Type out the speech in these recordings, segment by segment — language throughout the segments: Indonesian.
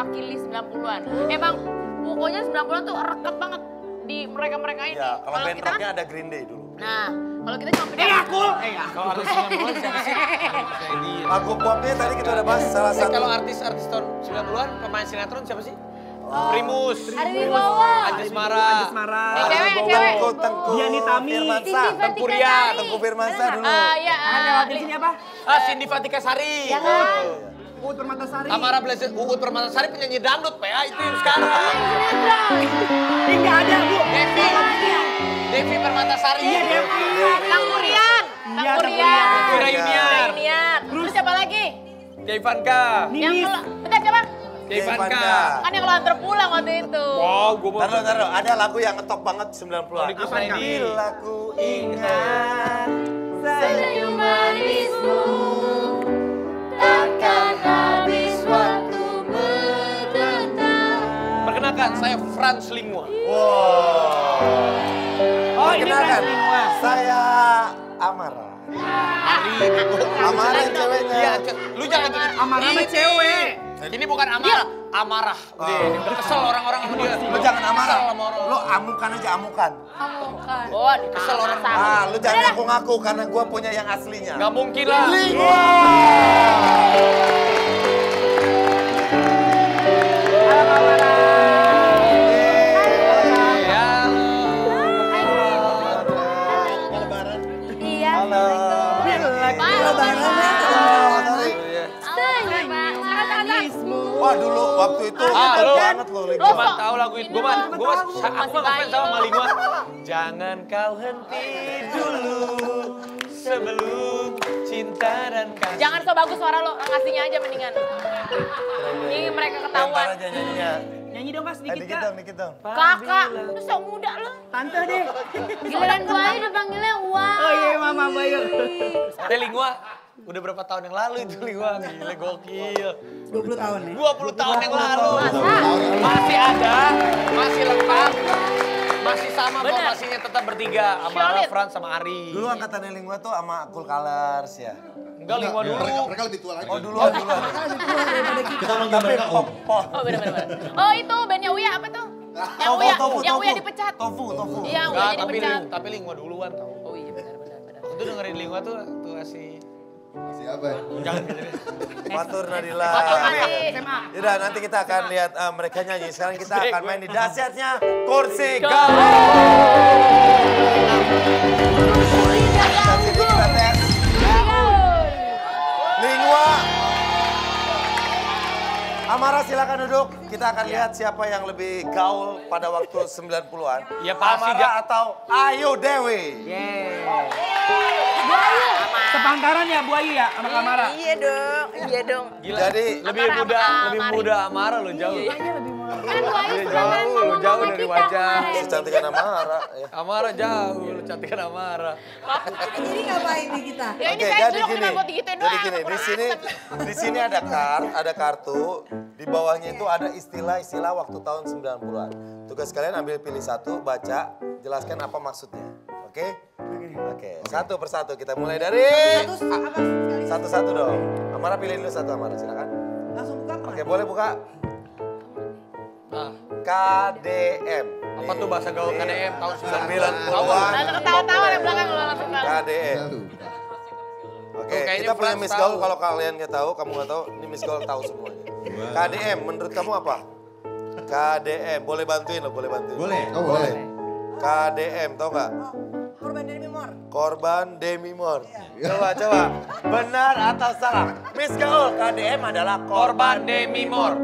mewakili 90-an. Emang pokoknya 90-an tuh rekat banget di mereka-mereka ini. Ya, kalau band kita kan- rocknya ada Green Day dulu. Nah, kalau kita cuma beda. Eh aku. Eh aku. Kalau artis 90-an siapa sih? Kayak dia. Lagu popnya tadi kita udah bahas salah Eh, satu. kalau artis-artis tahun 90-an pemain sinetron siapa sih? Primus. Ada di bawah. Anjus Mara. Anjus Mara. Cewek, cewek. Tengku, Tengku Diani Tami. Tengku Sari. Tengku Firmansyah dulu. Ah, ya. Ada ah, wakil sini apa? Ah, Cindy Fatika Sari. Ya kan? Uut Permatasari. Amara Blazer, Uut Permatasari penyanyi dangdut, PA itu yang sekarang. Ini nggak ada bu. Devi. Devi Permatasari. Iya Devi. Kang Kurian. Kang Iya, Kang Kurian. Kira Yuniar. Yuniar. Terus siapa lagi? Devanka. Yang kalau, bentar siapa? Devanka. Kan yang kalau antar pulang waktu itu. Wow, gue mau. Taruh, taruh. Ada lagu yang ngetop banget 90-an. Tony Kusnaidi. Bila ku ingat Senyum manismu Perkenalkan, saya Franz Lingua. Wow. Oh ini Perkenalkan, Franz Lingua. Saya Amara. Ari. Amara yang ceweknya. Iya, ce- lu jangan jadi Amarah sama cewek. Ini bukan amarah, amarah. Udah, udah kesel orang-orang sama dia. Lu jangan amarah. Lu amukan aja amukan. Amukan. Oh, Kesel orang. Ah, lu jangan ngaku-ngaku karena gua punya yang aslinya. Gak mungkin lah. Lingua. Kau henti dulu sebelum cinta dan kasih. Jangan so bagus suara lo, ngasihnya aja mendingan. Ini mereka ketahuan. Aja nyanyinya. Nyanyi dong kak Eh, sedikit dikit kak. dong, dikit dong. Kakak, lu so muda lo. Tante deh. Giliran gua aja udah panggilnya Wah. Oh iya mama Bayu. Eh Lingua, udah berapa tahun yang lalu itu Lingua? Gila gokil. 20 tahun nih. 20 tahun yang lalu. Masih ada, masih lengkap. Masih sama Bener. formasinya tetap bertiga. Amara, Solid. Fran, sama Ari. Dulu angkatan Lingua tuh sama Cool Colors ya. Enggak, Lingua dulu. Mereka, mereka lebih tua lagi. Oh duluan, duluan. Kita manggil mereka om. Oh, Oh bener bener. bener. Oh itu bandnya Uya apa tuh? Yang tofu, Uya, tofu, yang Uya dipecat. Tofu, tofu. Iya, Uya dipecat. Tapi Lingua duluan tau. Oh iya benar benar benar. Aku tuh dengerin Lingua tuh tuh kasih... Siapa ya? Jangan gitu. Fatur Nadila. Yaudah nanti kita akan lihat eh, mereka nyanyi. Sekarang kita akan main di dahsyatnya kursi Gaul. Lingua. Amara silakan duduk. Kita akan lihat siapa yang lebih gaul pada waktu 90-an. Ya, Amara atau Ayu Dewi. Yeah. Sepantaran ya Bu Ayu ya sama Kamara. Iya dong, iya dong. Gila, Jadi, lebih Amara muda, lebih muda Amara lo jauh. Kan gua aja Iya, sudah jauh, ngomong lu jauh sama dari kita wajah. Secantikan Amara. Ya. Amara jauh, lu cantikan Amara. Ini ngapain nih kita? Ya ini Oke, saya jadi dulu cuma buat digituin jadi doang. gini, di sini di sini ada kart, ada kartu, di bawahnya itu ada istilah-istilah waktu tahun 90-an. Tugas kalian ambil pilih satu, baca, jelaskan apa maksudnya. Oke? Oke, satu persatu kita mulai dari Terus apa sekali? satu-satu dong. Amara pilih dulu satu Amara, silakan. Langsung buka? Oke, boleh buka. Nah, KDM. apa tuh bahasa gaul KDM tahun 90-an? 90-an. Langsung ketawa-tawa yang belakang lo langsung tahu. KDM. Oke, Tuh, kayaknya kita punya Miss. Gaul kalau kalian nggak tahu, kamu nggak tahu, ini Miss Gaul tahu semuanya. KDM, menurut kamu apa? KDM, boleh bantuin loh, boleh bantuin. Boleh, oh boleh. KDM, tau nggak? Korban dari. Korban Demi Moore. Coba, coba. Benar atau salah? Miss Gaul, KDM adalah Korban Demi Moore.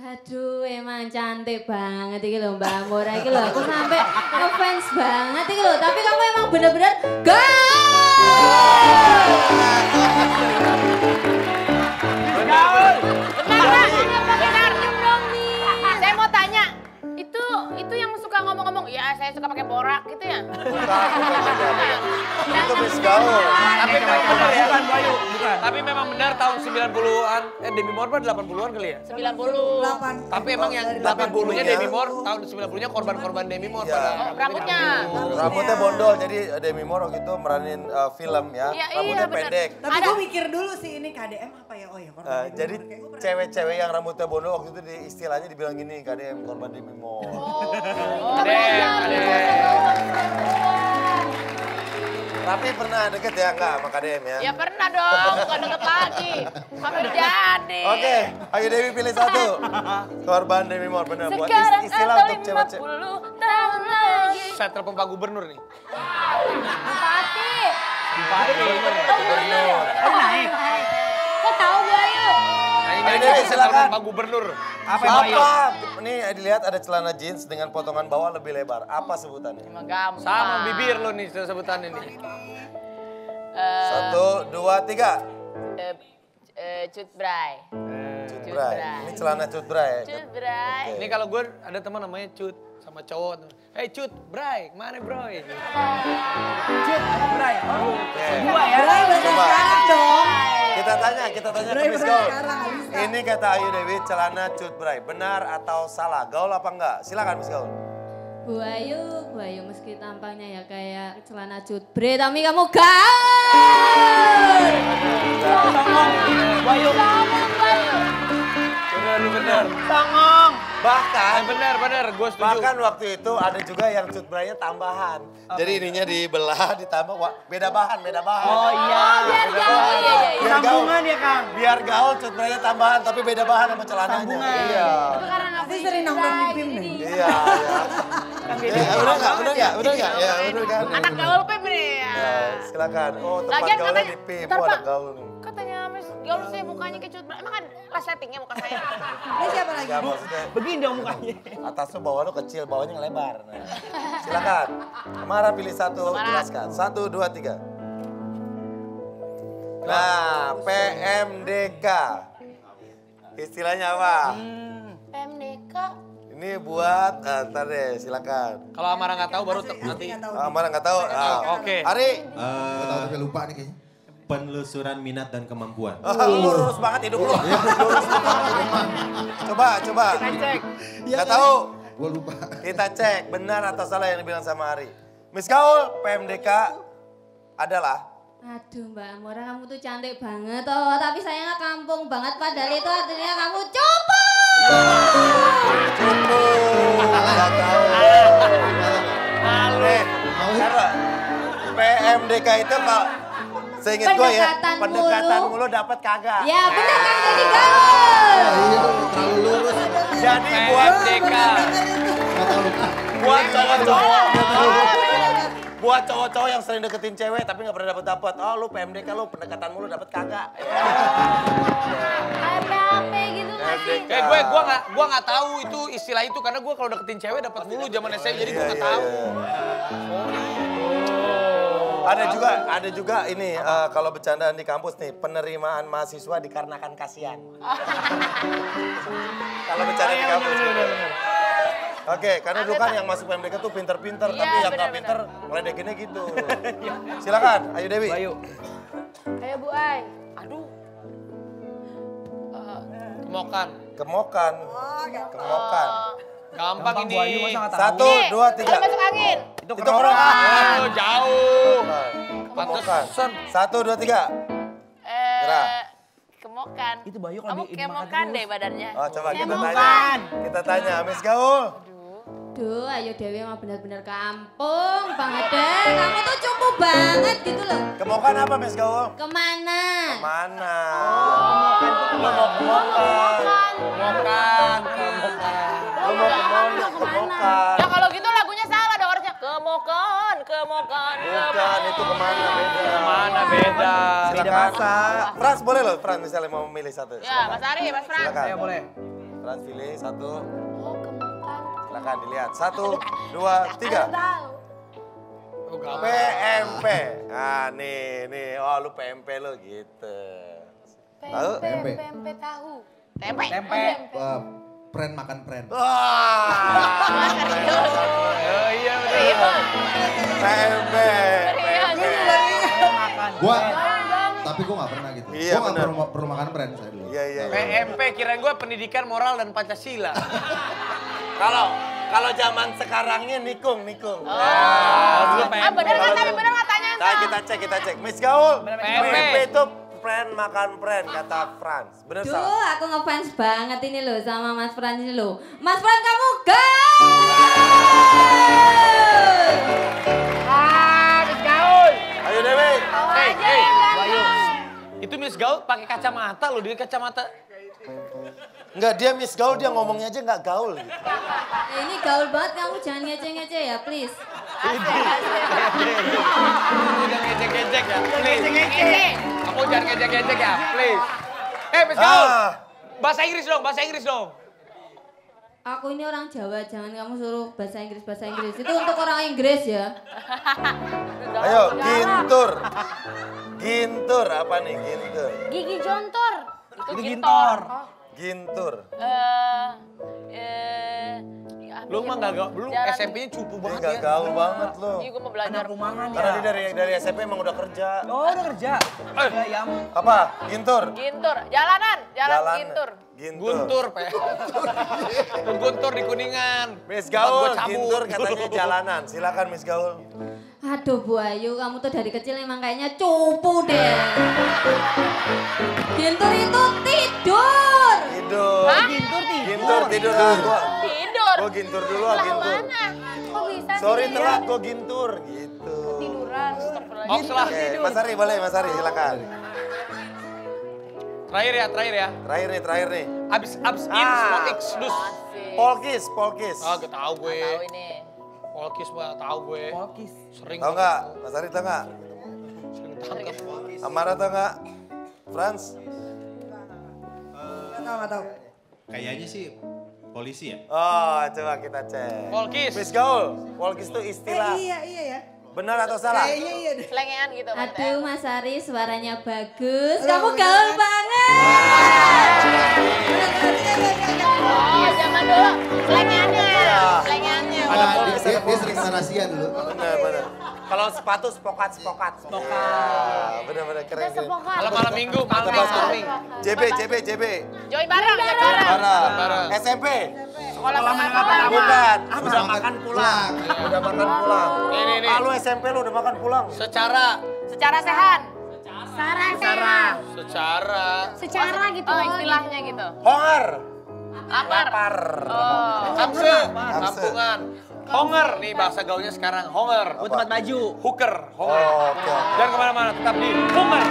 Aduh, emang cantik banget iki lho Mbak Mora iki lho. Aku sampai ngefans banget iki lho. Tapi kamu emang bener-bener Bentar, saya suka pakai borak gitu ya? Bukan. Itu Miss Gaul. Tapi memang benar ya. Bukan Bayu, bukan. Tapi memang benar tahun 90-an, eh Demi Moore mah 80-an kali ya? 90. Delapan. Tapi emang yang Dari 80-nya 80-nya. Demi Moore, tahun 90-nya korban-korban Demi Moore Iya. pada. Rambutnya. Rambutnya bondol, jadi Demi Moore waktu itu meranin uh, film ya. Iya, iya, Rambutnya pendek. Tapi gue mikir dulu sih ini KDM apa ya? Oh ya korban Uh, Demi jadi cewek-cewek yang rambutnya bondol waktu itu di istilahnya dibilang gini, KDM korban Demi Moore. Adem, adem. Tapi pernah deket ya enggak sama KDM ya? Ya pernah dong, bukan deket lagi. Sampai jadi. Oke, ayo Dewi pilih satu. Korban Demi Moore bener buat Sekarang is- istilah untuk cewek-cewek. 50 tahun lagi. Saya telepon Pak Gubernur nih. Bupati. Gubernur. Oh naik. Kok tahu ini silakan. Pak Gubernur. Apa? Apa? Nih dilihat ada celana jeans dengan potongan bawah lebih lebar. Apa sebutannya? Gampang. Sama bibir lo nih sebutannya nih. Eh, Satu, dua, tiga. eh, eh, bray. Cutbray. Ini celana cutbray. Cut bray. Ini kalau gue ada teman namanya Cut sama cowok. Hei Cut, Bray, mana bro? Cut, Bray? Oh, Oke. dua ya. Bray dong. Tanya, kita tanya ke Bray, Miss Bray, Gaul. Ini kata Ayu Dewi celana cutbray. Benar atau salah? Gaul apa enggak? Silakan Miss Gaul. Bu Ayu, Bu Ayu meski tampangnya ya kayak celana cutbre tapi kamu gaul. Songong. Bayu. Bener, lu bener. Songong. Bahkan Eh, bener, bener, gue setuju. Bahkan waktu itu ada juga yang cutbraynya tambahan. Jadi ininya dibelah, ditambah, wah, beda bahan, beda bahan. Oh iya. Biar gaul. Iya, iya, iya. Biar gaul. Sambungan ya Kang. Biar gaul cutbraynya tambahan, tapi beda bahan sama celananya. Sambungan. Iya. Itu karena nggak Pasti sering nongkrong di PIM nih. Iya, iya. Eh, bener nggak? Bener nggak? Bener nggak? Ya, bener kan? Anak gaul pep nih. ya. Ya, silakan. Oh, tempat gaulnya di PIM. Oh, ada gaul nih. Katanya Miss Gaul saya mukanya kayak cut bray. Emang kan settingnya muka saya. Ini siapa lagi? Enggak, maksudnya Begini dong mukanya. atas lu bawah lu kecil, bawahnya ngelebar. Nah. Silakan. Amara pilih satu, Amara. jelaskan. Satu, dua, tiga. Nah, PMDK. Istilahnya apa? PMDK. Ini buat, ah, ntar deh, silakan. Kalau Amara nggak tahu baru nanti. Tahu. Amara nggak tahu. Ah, Oke. Ari, Gak tau tapi lupa nih kayaknya. Penelusuran minat dan kemampuan. ah, lurus banget hidup lu. Lurus banget. Coba, coba. Cek. Nggak tahu. Gue lupa. Kita cek benar atau salah yang dibilang sama Ari. Miss Gaul, PMDK adalah Aduh Mbak Mora kamu tuh cantik banget oh tapi sayangnya kampung banget padahal itu artinya kamu coba. Nggak tahu. Eh, PMDK itu kalau seinget gue ya, Pendekatan mulu. mulu dapat kagak. Ya benar kan jadi gaul. Iya, terlalu lurus. Jadi buat. Gak lupa. buat cowok-cowok buat cowok-cowok yang sering deketin cewek tapi nggak pernah dapet dapet oh lu PMDK lu pendekatan mulu dapet kagak Kayak PHP gitu nggak sih? Eh gue gua nggak gua nggak tahu itu istilah itu karena gue kalau deketin cewek dapat mulu zaman SMA jadi gue Iya, nggak iya, tahu. iya. Ada juga, ada juga ini eh, kalau bercandaan di kampus nih penerimaan mahasiswa dikarenakan kasihan. kalau bercanda di kampus. gitu. Oke, karena dulu kan yang masuk PMDK tuh pinter-pinter, Iya, tapi yang nggak pinter ngeledekinnya gitu. Silakan, Ayu Dewi. Bayu. Ayo Bu Ai. Aduh. Eh, kemokan. Kemokan, kemokan. Gampang, Gampang ini. Tahu. Satu, dua, tiga. masuk angin. Itu kerokan. Oh, jauh. Kemokan. Pantesan. Satu, dua, tiga. Gerah. Eh, kemokan. Itu Bayu kalau Kamu kemokan deh badannya. Oh, coba kita Kemokan. tanya. Kita tanya, Miss Gaul. Duh, ayo Dewi emang benar-benar kampung banget deh. Kamu tuh cukup banget gitu loh. Kemokan apa, Miss Gaul? Ke mana? Mana? Lu mau kemokan. Kemokan. Kemokan. Lu mau kemokan, kemokan. Kemokan, kemokan, Bukan, itu ke mana beda. Mana beda. Beda Silakan. masa. Frans boleh loh, Frans misalnya mau memilih satu. Ya, Mas Ari, Mas Frans. Silakan. Ayo boleh. Frans pilih satu, Oh, kemokan. silakan dilihat. Satu, dua, tiga. Tahu. Oh. PMP. Nah, nih, nih. Oh, lu PMP lu gitu. Tahu? Tempe, tempe tahu. Tempe. Tempe. Pren makan pren. Wah, Serius. Oh iya. Serius. Gua, tapi gua gak pernah gitu. Iya, gua gak benar. perlu, makan pren saya dulu. Iya, iya. iya. PMP kirain gue pendidikan moral dan Pancasila. Kalau kalau zaman sekarangnya nikung, nikung. Dulu Ah PMP. bener nggak tadi bener nggak tanya Nah, kita cek, kita cek. Miss Gaul, PMP. Itu pren makan pren, kata Franz. Bener Duh, salah? aku ngefans banget ini loh sama Mas Fran ini loh. Mas Fran kamu gas! Itu Miss Gaul pakai kacamata loh, dia kacamata. Enggak, dia Miss Gaul, dia ngomongnya aja nggak gaul gitu. Eh, ini gaul banget kamu jangan ngece-ngece ya please. Jangan ngejek-ngejek ya, please. Kamu jangan ngejek-ngejek ya, please. Eh, Miss Gaul. Ah. Bahasa Inggris dong, bahasa Inggris dong. Aku ini orang Jawa, jangan kamu suruh bahasa Inggris bahasa Inggris. Itu untuk orang Inggris ya. Ayo, gintur. Gintur, apa nih gintur? Gigi jontor. Itu, Itu gintor. Oh. Gintur. Eh, eh, apa Lu ya, mah Bu? gak gaul, lu Jalan- SMP-nya cupu banget ya. gaul banget loh. Iya, gue mau belajar. Anak rumahan Karena ya. dia dari dari SMP emang udah kerja. Oh udah kerja. Eh. Ya, ya. Apa? Gintur. Gintur, jalanan, jalan Jalan. gintur. Gintur. Guntur, Pe. Guntur di Kuningan. Miss Gaul. Gintur katanya jalanan. Silakan Miss Gaul. Aduh Bu Ayu, kamu tuh dari kecil emang kayaknya cupu deh. Gintur itu tidur. Tidur. Hah? Gintur tidur. Gintur tidur gua. Tidur. Gua gintur dulu ah, Lah gintur. mana? Kok bisa Sorry telat gua gintur gitu. Tiduran, astagfirullah. Hoax lah. Oke, Mas Ari boleh Mas Ari silakan. Terakhir ya, terakhir ya. Terakhir nih, terakhir nih. Abis abis in Ah. semua X dus. Polkis, Polkis. Ah, gak tau gue. Tahu ini. Polkis mah tau gue. Polkis. Sering. Tahu nggak? Mas Ari tahu nggak? Sering tangkap. Amara tahu nggak? Franz? Gak tau, gak tau. Kayaknya sih polisi ya. Oh, coba kita cek. Polkis. Miss Gaul, Polkis itu Eh istilah. iya, iya ya. Benar atau salah? Kayaknya iya deh. Selengean gitu. Aduh Mas Ari suaranya bagus. Kamu gaul banget. Rahasia dulu. Benar, benar. Kalau sepatu spokat, spokat. Spokat. Benar, benar keren. Sepokat. Malam malam minggu, malam minggu. JB, JB, JB. Joy bareng, joy bareng. SMP. Sekolah menengah pertama. Bukan. Ah, Udah makan pulang. Udah makan pulang. Nih, nih, nih. Ah, lu SMP lu udah makan pulang. Secara, Secara sehat. Secara sehat. secara. Secara gitu. Oh, istilahnya gitu. Hongar. Lapar. Lapar. Oh. Kampungan. Honger, nih bahasa gaulnya sekarang. Honger. Buat tempat baju. Hooker, honger. Oh. Dan ke mana-mana, tetap di Honger.